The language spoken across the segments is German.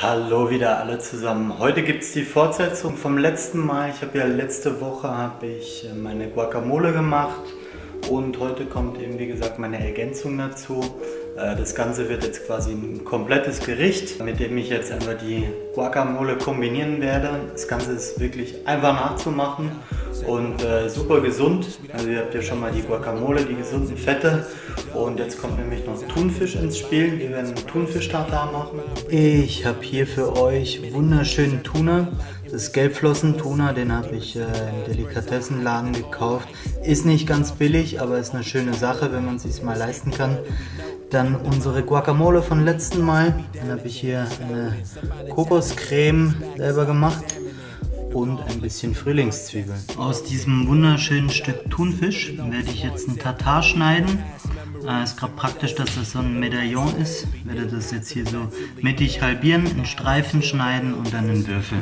Hallo wieder alle zusammen. Heute gibt es die Fortsetzung vom letzten Mal. Ich habe ja letzte Woche habe ich äh, meine Guacamole gemacht und heute kommt eben wie gesagt meine Ergänzung dazu. Äh, das Ganze wird jetzt quasi ein komplettes Gericht, mit dem ich jetzt einfach die Guacamole kombinieren werde. Das Ganze ist wirklich einfach nachzumachen und äh, super gesund. Also ihr habt ja schon mal die Guacamole, die gesunden Fette und jetzt kommt nämlich noch Thunfisch ins Spiel. Wir werden Thunfisch-Tartar machen. Ich habe hier für euch wunderschönen Tuna. Das ist Gelbflossen-Tuna, den habe ich äh, im Delikatessenladen gekauft. Ist nicht ganz billig, aber ist eine schöne Sache, wenn man es sich mal leisten kann. Dann unsere Guacamole von letzten Mal. Dann habe ich hier eine Kokoscreme selber gemacht und ein bisschen Frühlingszwiebeln. Aus diesem wunderschönen Stück Thunfisch werde ich jetzt ein Tatar schneiden. Äh, ist gerade praktisch, dass das so ein Medaillon ist. Ich werde das jetzt hier so mittig halbieren, in Streifen schneiden und dann in Würfel.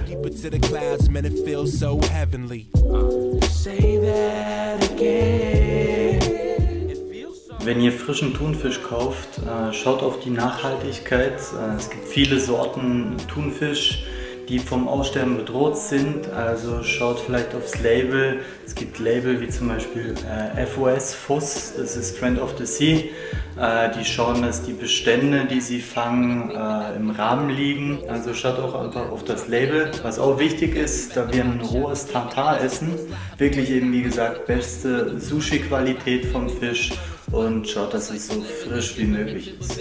Wenn ihr frischen Thunfisch kauft, äh, schaut auf die Nachhaltigkeit. Äh, es gibt viele Sorten Thunfisch die vom Aussterben bedroht sind. Also schaut vielleicht aufs Label. Es gibt Label wie zum Beispiel äh, FOS, FUS, das ist Friend of the Sea. Äh, die schauen, dass die Bestände, die sie fangen, äh, im Rahmen liegen. Also schaut auch einfach auf das Label. Was auch wichtig ist, da wir ein rohes Tartar essen, wirklich eben wie gesagt beste Sushi-Qualität vom Fisch und schaut, dass es so frisch wie möglich ist.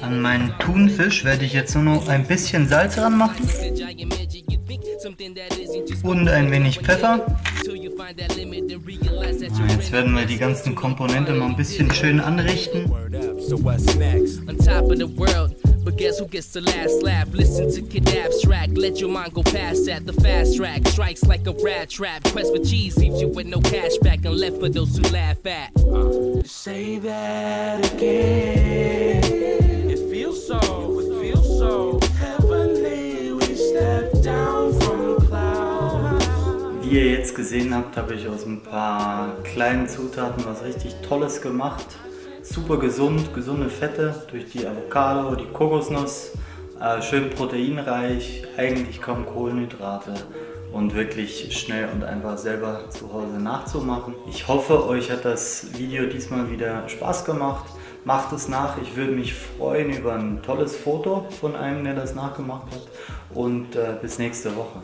An meinen Thunfisch werde ich jetzt nur noch ein bisschen Salz ranmachen und ein wenig Pfeffer. Jetzt werden wir die ganzen Komponenten mal ein bisschen schön anrichten. But guess who gets the last laugh? Listen to Kid Abstract, let your mind go past that. The fast track strikes like a rat trap. Quest for cheese leaves you with no cash back and left for those who laugh at. Uh, say that again. It feels so, it feels so heavenly. We step down from clouds. Wie ihr jetzt gesehen habt, habe ich aus ein paar kleinen Zutaten was richtig Tolles gemacht. Super gesund, gesunde Fette durch die Avocado, die Kokosnuss, äh, schön proteinreich, eigentlich kaum Kohlenhydrate und wirklich schnell und einfach selber zu Hause nachzumachen. Ich hoffe, euch hat das Video diesmal wieder Spaß gemacht. Macht es nach, ich würde mich freuen über ein tolles Foto von einem, der das nachgemacht hat und äh, bis nächste Woche.